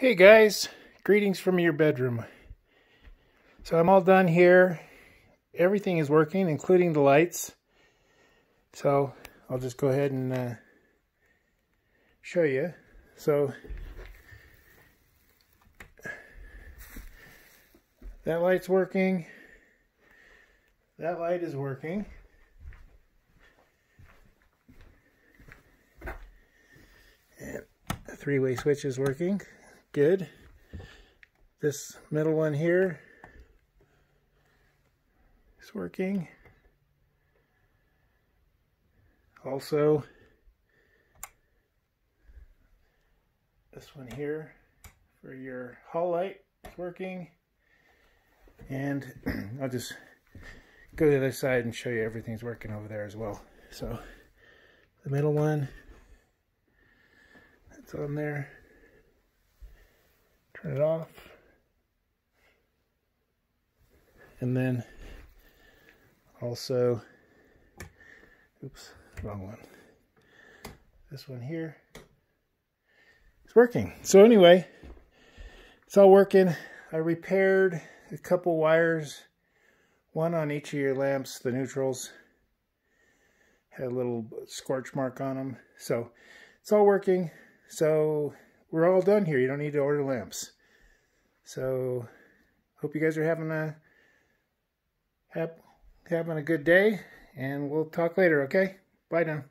Hey guys, greetings from your bedroom. So I'm all done here. Everything is working, including the lights. So I'll just go ahead and uh, show you. So that light's working. That light is working. And three-way switch is working. Good. This middle one here is working. Also, this one here for your hall light is working. And I'll just go to the other side and show you everything's working over there as well. So the middle one, that's on there. Turn it off. And then also, oops, wrong one. This one here it's working. So anyway, it's all working. I repaired a couple wires, one on each of your lamps, the neutrals. Had a little scorch mark on them. So it's all working. So we're all done here. You don't need to order lamps. So hope you guys are having a having a good day and we'll talk later, okay? Bye now.